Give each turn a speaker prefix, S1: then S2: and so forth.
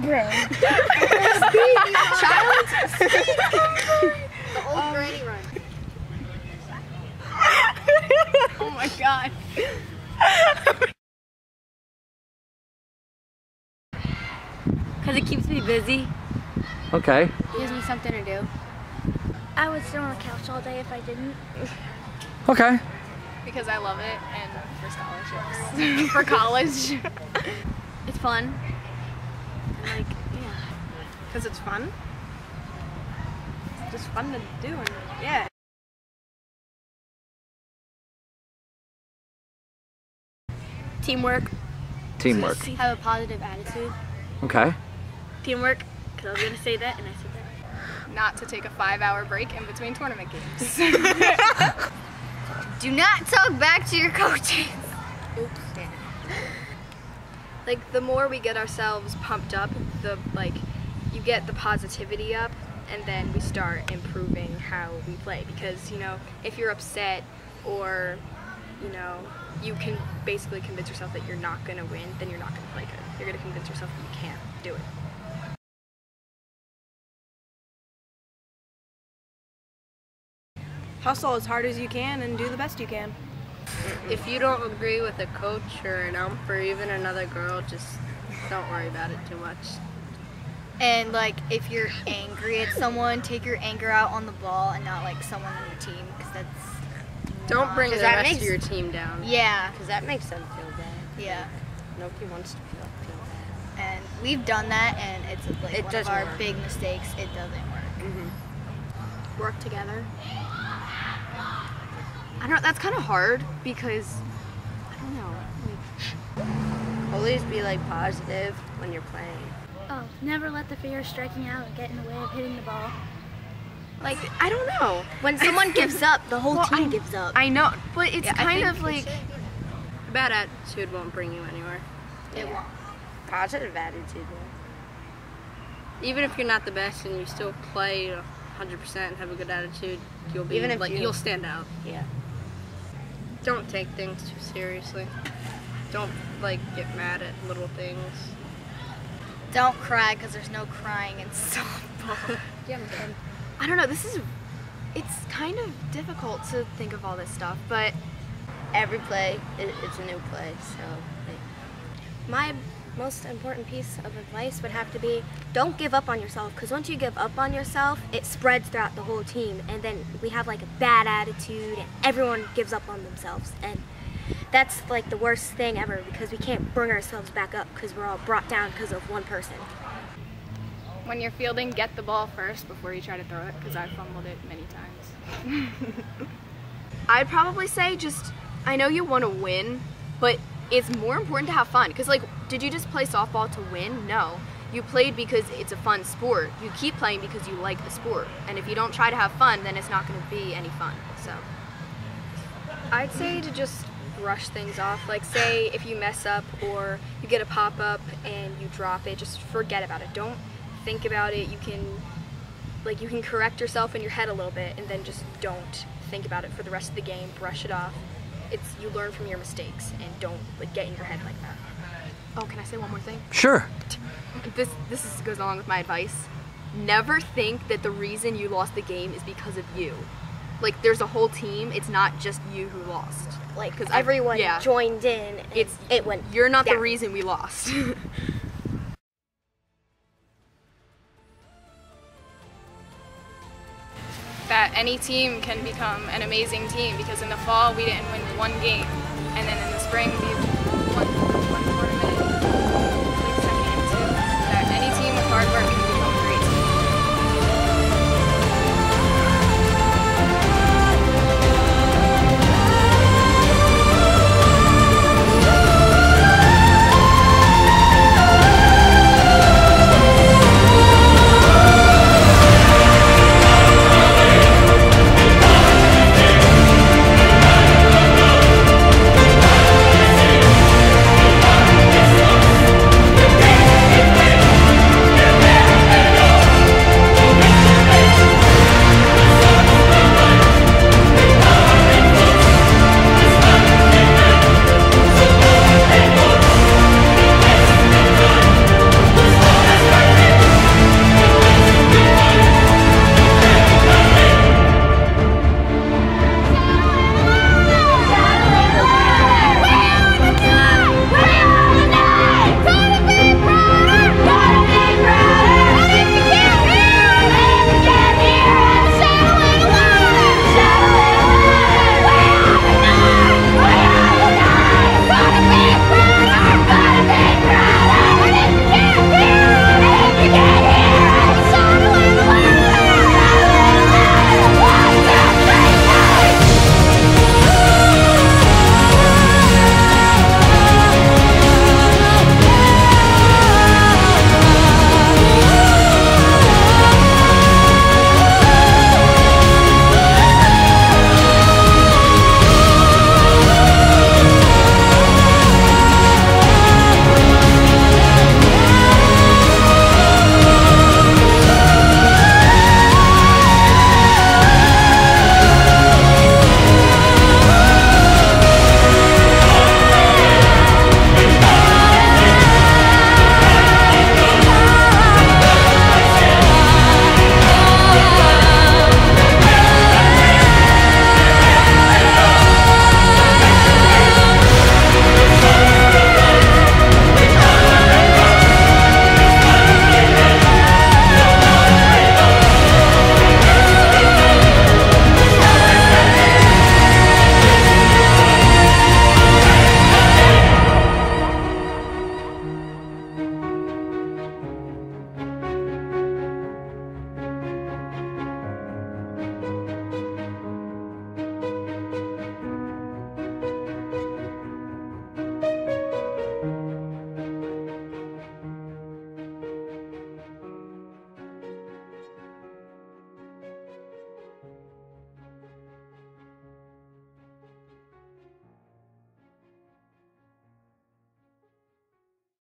S1: Bro.
S2: child, The old granny run.
S1: oh my god.
S3: Because it keeps me busy.
S4: Okay.
S1: Gives me something to do.
S2: I would sit on the couch all day if I didn't.
S4: Okay.
S1: Because I love it and for scholarships. for college. it's fun. Like, yeah.
S5: Because it's fun. It's just fun to do. And, yeah.
S1: Teamwork.
S4: Teamwork.
S1: Have a positive attitude.
S4: Okay.
S1: Teamwork. Because I was going to say that and I said that.
S5: Not to take a five hour break in between tournament games.
S2: Do not talk back to your coaches.
S1: Oops.
S5: like the more we get ourselves pumped up, the like you get the positivity up and then we start improving how we play because you know if you're upset or you know you can basically convince yourself that you're not going to win then you're not going to play good you're going to convince yourself that you can't do it hustle as hard as you can and do the best you can
S3: If you don't agree with a coach or an ump or even another girl, just don't worry about it too much.
S2: And like, if you're angry at someone, take your anger out on the ball and not like someone on your team, because that's
S3: Don't bring the
S2: 'Cause that
S3: rest
S2: makes-
S3: of your team down.
S2: yeah,
S3: Because that makes them feel bad.
S2: yeah.
S3: Nobody wants to feel, feel bad.
S2: And we've done that, and it's like
S3: It
S2: one of our
S3: work.
S2: big mistakes. It doesn't work. Mm-hmm.
S5: work together. I don't know, that's kind of hard because I don't know. Like,
S3: Always be like positive when you're playing.
S6: Oh, never let the fear of striking out get in the way of hitting the ball.
S5: like I don't know.
S2: When someone gives up, the whole
S5: Well,
S2: team
S5: I-
S2: gives up.
S5: I know, but it's
S3: Yeah,
S5: kind of like
S3: A bad attitude won't bring you anywhere.
S2: It won't.
S3: Positive attitude will. Even if you're not the best and you still play 100% and have a good attitude, you'll be Even if like you- you'll stand out. Yeah. Don't take things too seriously. Don't like get mad at little things.
S2: Don't cry, because there's no crying in softball.
S5: I don't know. This is it's kind of difficult to think of all this stuff, but
S3: Every play, it, it's a new play, so. like,
S2: My most important piece of advice would have to be don't give up on yourself because once you give up on yourself, it spreads throughout the whole team, and then we have like a bad attitude, and everyone gives up on themselves. And that's like the worst thing ever because we can't bring ourselves back up because we're all brought down because of one person.
S5: when you're fielding, get the ball first before you try to throw it because I've fumbled it many times. I'd probably say just I know you want to win, but it's more important to have fun because like did you just play softball to win? No. You played because it's a fun sport. You keep playing because you like the sport. And if you don't try to have fun, then it's not going to be any fun. So I'd say to just brush things off. Like say if you mess up or you get a pop-up and you drop it, just forget about it. Don't think about it. You can like you can correct yourself in your head a little bit and then just don't think about it for the rest of the game. Brush it off. It's you learn from your mistakes and don't like get in your head like that. Oh, can I say one more thing?
S4: Sure.
S5: This this is, goes along with my advice. Never think that the reason you lost the game is because of you. Like there's a whole team. It's not just you who lost.
S2: Like
S5: because
S2: everyone
S5: yeah.
S2: joined in. And
S5: It's
S2: it went.
S5: You're not the reason we lost. any team can become an amazing team because in the fall we didn't win one game, and then in the spring we won.